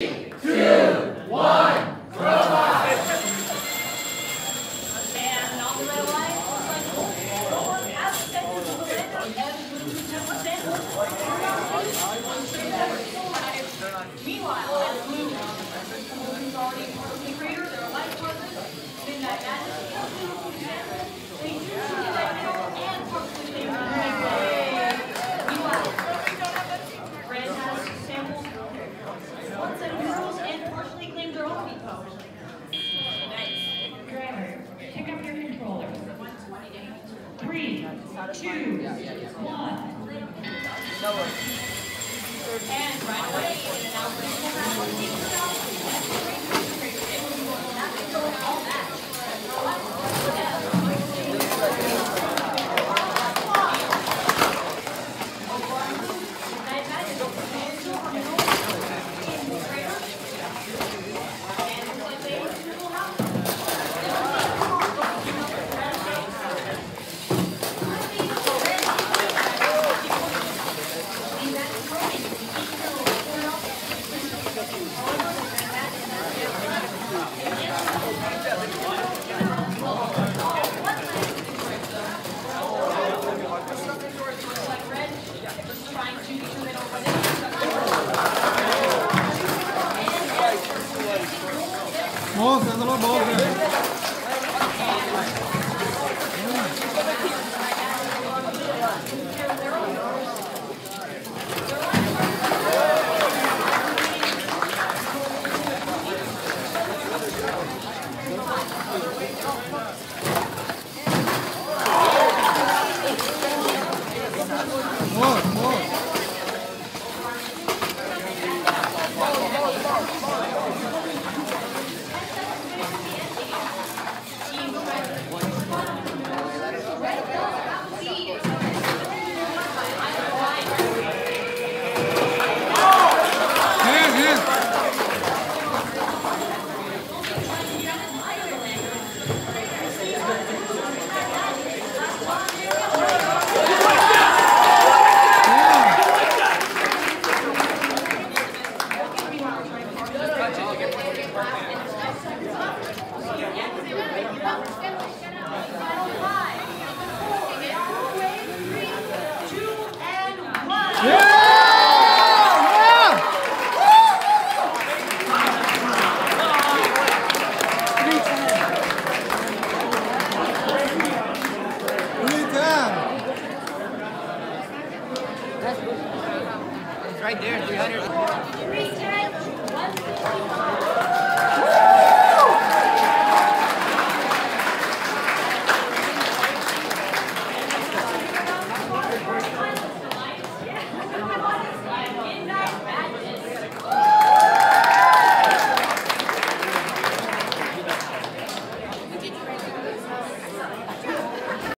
Two, one. Two, one. And right away, in an. Nossa, anda na bola, More, more. right there, 300.